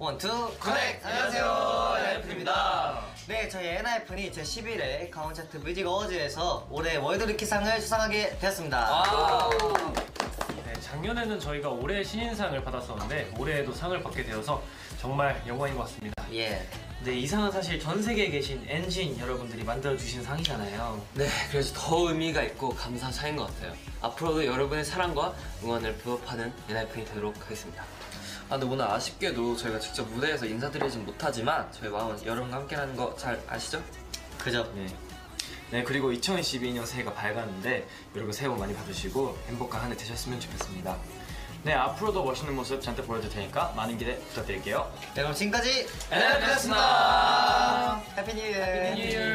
One, two, connect! 안녕하세요, 엔하이픈입니다. 네 저희 엔하이픈이 제11회 가온 차트 뮤직 어워즈에서 올해 월드루키상을 수상하게 되었습니다. 네, 작년에는 저희가 올해 신인상을 받았었는데 올해에도 상을 받게 되어서 정말 영광인 것 같습니다. 예 네, 이 상은 사실 전 세계에 계신 엔진 여러분들이 만들어주신 상이잖아요. 네, 그래서 더 의미가 있고 감사한 상인 것 같아요. 앞으로도 여러분의 사랑과 응원을 보답하는 엔하이픈이 되도록 하겠습니다. 아 근데 오늘 아쉽게도 저희가 직접 무대에서 인사드리진 못하지만 저희 마음은 여러분과 함께라는 거 잘 아시죠? 그죠 네. 네, 그리고 2022년 새해가 밝았는데 여러분 새해 복 많이 받으시고 행복한 한 해 되셨으면 좋겠습니다. 네, 앞으로도 멋있는 모습 잔뜩 보여줄 테니까 많은 기대 부탁드릴게요. 네 그럼 지금까지 엔하이픈이었습니다. Happy New Year.